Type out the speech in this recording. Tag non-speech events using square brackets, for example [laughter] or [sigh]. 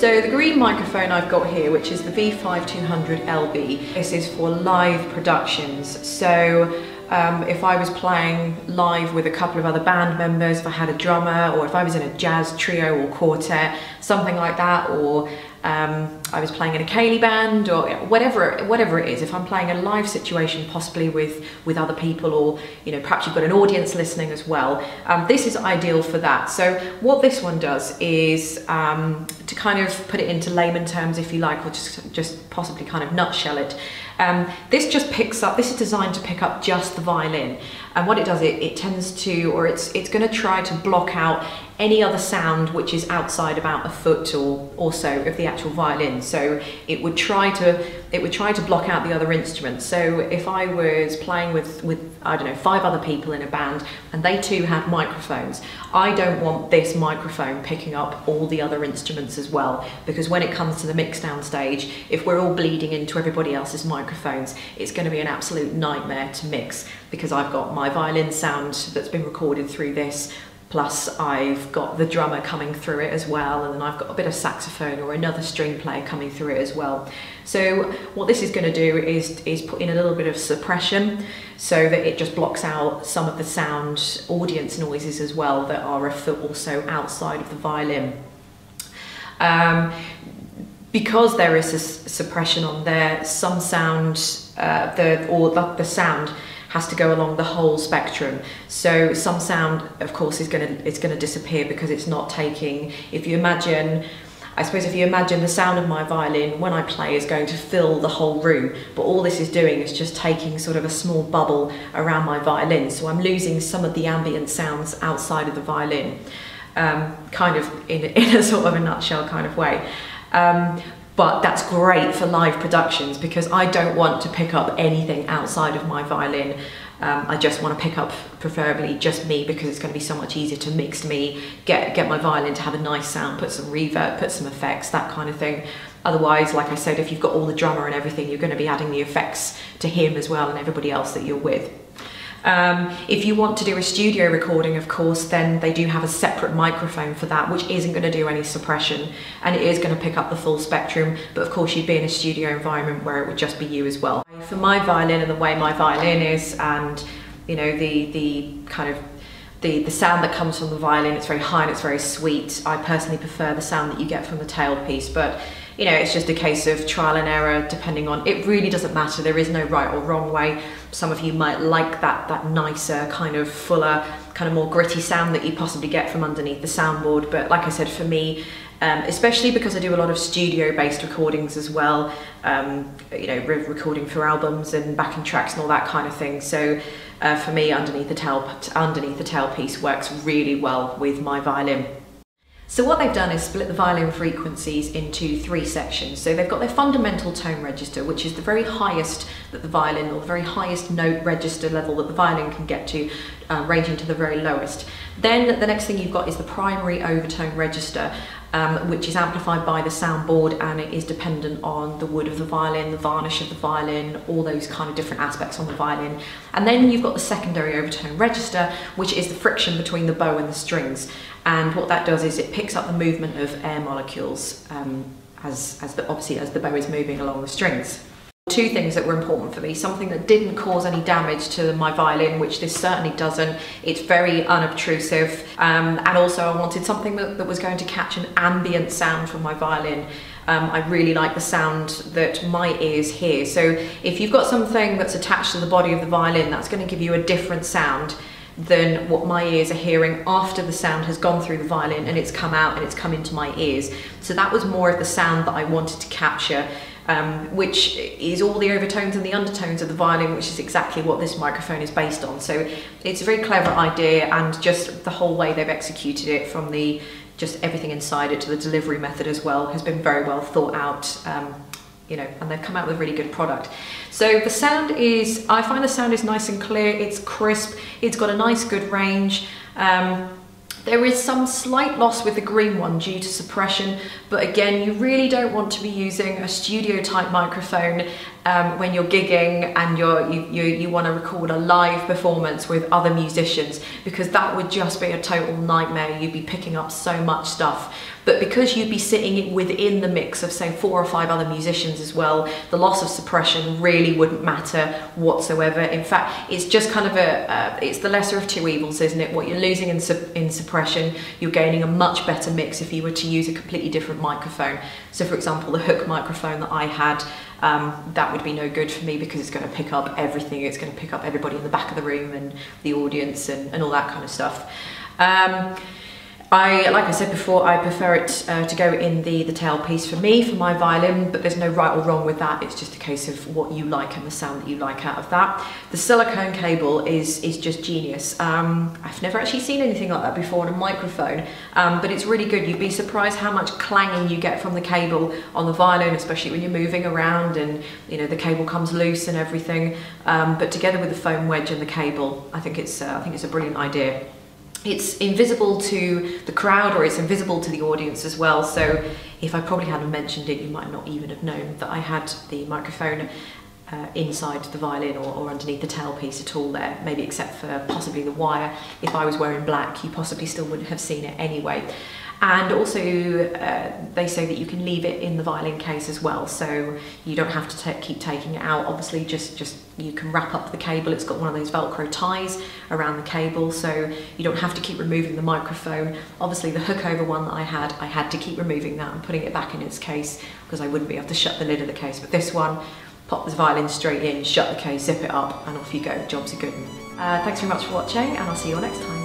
So the green microphone I've got here, which is the V5200 LB, this is for live productions. So um, if I was playing live with a couple of other band members, if I had a drummer, or if I was in a jazz trio or quartet, something like that, or um, I was playing in a ceilidh band or whatever whatever it is if I'm playing a live situation possibly with with other people or you know perhaps you've got an audience listening as well um, this is ideal for that so what this one does is um, to kind of put it into layman terms if you like or just just possibly kind of nutshell it um, this just picks up, this is designed to pick up just the violin. And what it does, it, it tends to, or it's, it's gonna try to block out any other sound which is outside about a foot or also of the actual violin. So it would try to it would try to block out the other instruments. So if I was playing with with I don't know five other people in a band and they too had microphones, I don't want this microphone picking up all the other instruments as well because when it comes to the mix down stage, if we're all bleeding into everybody else's microphones, it's going to be an absolute nightmare to mix because I've got my violin sound that's been recorded through this plus I've got the drummer coming through it as well and then I've got a bit of saxophone or another string player coming through it as well. So what this is going to do is, is put in a little bit of suppression so that it just blocks out some of the sound audience noises as well that are also outside of the violin. Um, because there is a suppression on there, some sound, uh, the, or the, the sound has to go along the whole spectrum. So some sound, of course, is going to it's going to disappear because it's not taking. If you imagine. I suppose if you imagine the sound of my violin when I play is going to fill the whole room, but all this is doing is just taking sort of a small bubble around my violin. So I'm losing some of the ambient sounds outside of the violin, um, kind of in, [laughs] in a sort of a nutshell kind of way. Um, but that's great for live productions because I don't want to pick up anything outside of my violin. Um, I just want to pick up preferably just me because it's going to be so much easier to mix me, get, get my violin to have a nice sound, put some reverb, put some effects, that kind of thing. Otherwise, like I said, if you've got all the drummer and everything, you're going to be adding the effects to him as well and everybody else that you're with. Um, if you want to do a studio recording, of course, then they do have a separate microphone for that, which isn't going to do any suppression and it is going to pick up the full spectrum. But of course, you'd be in a studio environment where it would just be you as well. For my violin and the way my violin is, and you know, the the kind of the, the sound that comes from the violin, it's very high and it's very sweet. I personally prefer the sound that you get from the tailpiece, but you know, it's just a case of trial and error depending on, it really doesn't matter. There is no right or wrong way. Some of you might like that, that nicer, kind of fuller, kind of more gritty sound that you possibly get from underneath the soundboard. But like I said, for me, um, especially because I do a lot of studio-based recordings as well, um, you know, re recording for albums and backing tracks and all that kind of thing. So uh, for me, underneath the tail underneath the tailpiece works really well with my violin. So what they've done is split the violin frequencies into three sections. So they've got their fundamental tone register, which is the very highest that the violin, or the very highest note register level that the violin can get to, uh, ranging to the very lowest. Then the next thing you've got is the primary overtone register, um, which is amplified by the soundboard and it is dependent on the wood of the violin, the varnish of the violin, all those kind of different aspects on the violin. And then you've got the secondary overtone register, which is the friction between the bow and the strings. And what that does is it picks up the movement of air molecules um, as, as the, obviously as the bow is moving along the strings. Two things that were important for me, something that didn't cause any damage to my violin, which this certainly doesn't. It's very unobtrusive. Um, and also I wanted something that, that, was going to catch an ambient sound from my violin. Um, I really like the sound that my ears hear. So if you've got something that's attached to the body of the violin, that's going to give you a different sound than what my ears are hearing after the sound has gone through the violin and it's come out and it's come into my ears. So that was more of the sound that I wanted to capture, um, which is all the overtones and the undertones of the violin, which is exactly what this microphone is based on. So it's a very clever idea and just the whole way they've executed it from the just everything inside it to the delivery method as well has been very well thought out. Um, you know, and they've come out with a really good product. So the sound is, I find the sound is nice and clear, it's crisp, it's got a nice good range. Um, there is some slight loss with the green one due to suppression, but again, you really don't want to be using a studio type microphone um, when you're gigging and you're, you, you, you want to record a live performance with other musicians because that would just be a total nightmare. You'd be picking up so much stuff But because you'd be sitting within the mix of say four or five other musicians as well, the loss of suppression really wouldn't matter whatsoever. In fact, it's just kind of a, uh, it's the lesser of two evils, isn't it? What you're losing in, su in suppression, you're gaining a much better mix if you were to use a completely different microphone. So for example, the hook microphone that I had, um, that would be no good for me because it's going to pick up everything. It's going to pick up everybody in the back of the room and the audience and, and all that kind of stuff. Um, I, like I said before, I prefer it uh, to go in the, the tailpiece for me, for my violin, but there's no right or wrong with that. It's just a case of what you like and the sound that you like out of that. The silicone cable is, is just genius. Um, I've never actually seen anything like that before on a microphone, um, but it's really good. You'd be surprised how much clanging you get from the cable on the violin, especially when you're moving around and you know the cable comes loose and everything. Um, but together with the foam wedge and the cable, I think it's, uh, I think it's a brilliant idea it's invisible to the crowd or it's invisible to the audience as well. So if I probably hadn't mentioned it, you might not even have known that I had the microphone uh, inside the violin or, or underneath the tailpiece at all there, maybe except for possibly the wire. If I was wearing black, you possibly still wouldn't have seen it anyway. And also, uh, they say that you can leave it in the violin case as well, so you don't have to keep taking it out. Obviously, just just you can wrap up the cable. It's got one of those Velcro ties around the cable, so you don't have to keep removing the microphone. Obviously, the hook over one that I had, I had to keep removing that and putting it back in its case because I wouldn't be able to shut the lid of the case. But this one, pop the violin straight in, shut the case, zip it up, and off you go. Jobs are good. Uh, thanks very much for watching, and I'll see you all next time.